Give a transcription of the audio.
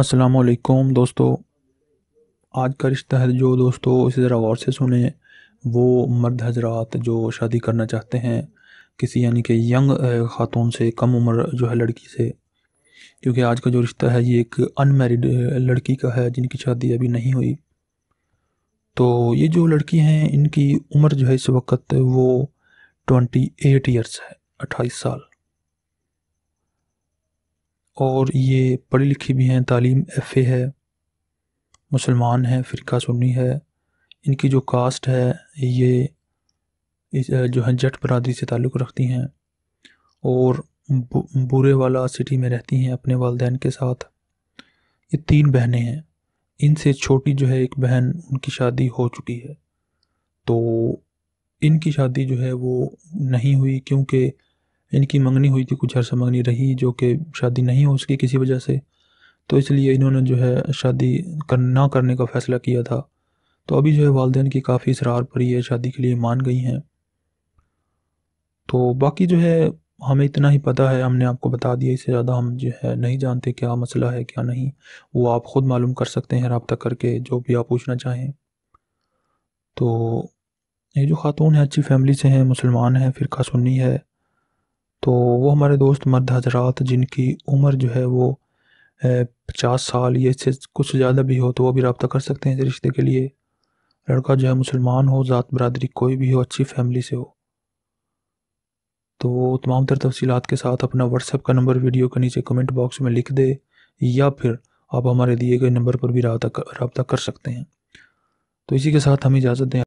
असलकुम दोस्तों। आज का रिश्ता है जो दोस्तों, इसे ज़रा गौर से सुने। वो मर्द हजरात जो शादी करना चाहते हैं, किसी यानी कि यंग ख़ातून से कम उम्र जो है लड़की से। क्योंकि आज का जो रिश्ता है, ये एक अनमेरिड लड़की का है, जिनकी शादी अभी नहीं हुई। तो ये जो लड़की हैं, इनकी उम्र जो है इस वक्त वो ट्वेंटी एट ईयर्स है, अट्ठाईस साल। और ये पढ़ी लिखी भी हैं, तालीम एफ़ ए है, मुसलमान हैं, फ़िरका सुन्नी है। इनकी जो कास्ट है, ये जो है, जट बरदरी से ताल्लुक़ रखती हैं और बुरे वाला सिटी में रहती हैं अपने वालदेन के साथ। ये तीन बहनें हैं। इनसे छोटी जो है, एक बहन, उनकी शादी हो चुकी है। तो इनकी शादी जो है, वो नहीं हुई क्योंकि इनकी मंगनी हुई थी कुछ अर्सा मंगनी रही जो कि शादी नहीं हो सकी किसी वजह से। तो इसलिए इन्होंने जो है शादी कर, ना करने का फ़ैसला किया था। तो अभी जो है वालदेन की काफ़ी इसरार पर है, शादी के लिए मान गई हैं। तो बाकी जो है हमें इतना ही पता है, हमने आपको बता दिया, इससे ज़्यादा हम जो है नहीं जानते क्या मसला है, क्या नहीं। वो आप ख़ुद मालूम कर सकते हैं, रबता करके, जो भी आप पूछना चाहें। तो ये जो ख़ातून है, अच्छी फैमिली से हैं, मुसलमान हैं, फ़िरका सुन्नी है तो वो हमारे दोस्त मर्द हजरात जिनकी उम्र जो है वो पचास साल या इससे कुछ ज़्यादा भी हो तो वो भी रबता कर सकते हैं इस रिश्ते के लिए। लड़का जो है मुसलमान हो ज़ात बरदरी कोई भी हो अच्छी फैमिली से हो। तो तमाम तर तफसीत के साथ अपना व्हाट्सएप का नंबर वीडियो के नीचे कमेंट बॉक्स में लिख दे या फिर आप हमारे दिए गए नंबर पर भी रबता कर, सकते हैं। तो इसी के साथ हम इजाज़त दें।